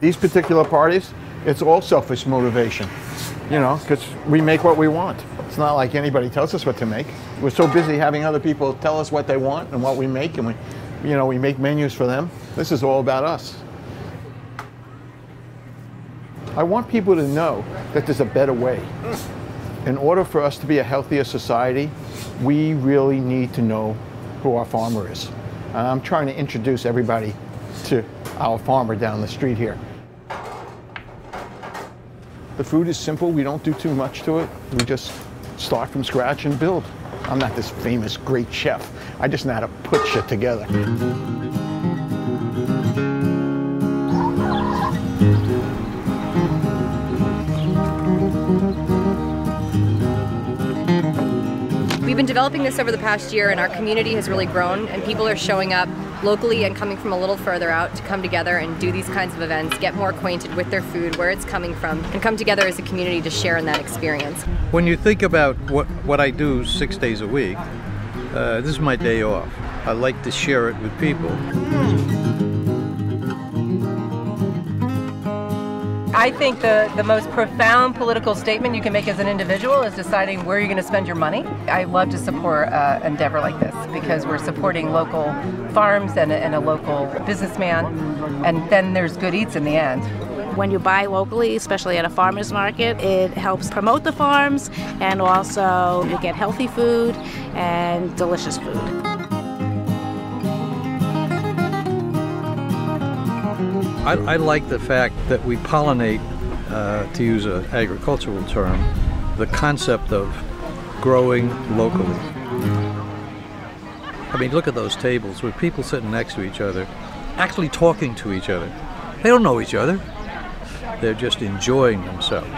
These particular parties, it's all selfish motivation, you know, because we make what we want. It's not like anybody tells us what to make. We're so busy having other people tell us what they want and what we make, and we, you know, we make menus for them. This is all about us. I want people to know that there's a better way. In order for us to be a healthier society, we really need to know who our farmer is. And I'm trying to introduce everybody to our farmer down the street here. The food is simple. We don't do too much to it. We just start from scratch and build. I'm not this famous great chef. I just know how to put shit together. We've been developing this over the past year and our community has really grown and people are showing up locally and coming from a little further out to come together and do these kinds of events, get more acquainted with their food, where it's coming from, and come together as a community to share in that experience. When you think about what, what I do six days a week, uh, this is my day off. I like to share it with people. I think the, the most profound political statement you can make as an individual is deciding where you're going to spend your money. I love to support an uh, endeavor like this because we're supporting local farms and a, and a local businessman, and then there's good eats in the end when you buy locally, especially at a farmer's market, it helps promote the farms and also you get healthy food and delicious food. I, I like the fact that we pollinate, uh, to use an agricultural term, the concept of growing locally. I mean, look at those tables with people sitting next to each other, actually talking to each other. They don't know each other. They're just enjoying themselves.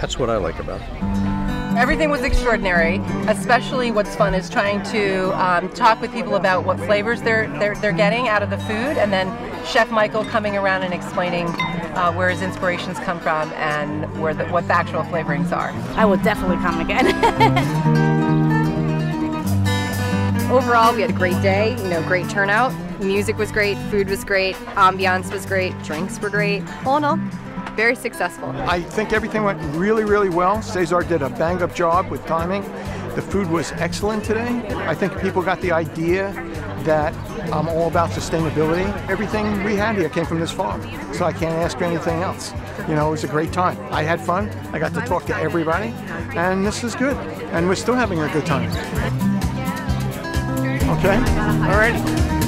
That's what I like about it. Everything was extraordinary. Especially what's fun is trying to um, talk with people about what flavors they're, they're they're getting out of the food, and then Chef Michael coming around and explaining uh, where his inspirations come from and where the, what the actual flavorings are. I will definitely come again. Overall, we had a great day, you know, great turnout. Music was great, food was great, ambiance was great, drinks were great. All in all, very successful. I think everything went really, really well. Cesar did a bang up job with timing. The food was excellent today. I think people got the idea that I'm all about sustainability. Everything we had here came from this farm, so I can't ask for anything else. You know, it was a great time. I had fun. I got to talk to everybody, and this is good. And we're still having a good time. Okay? All right.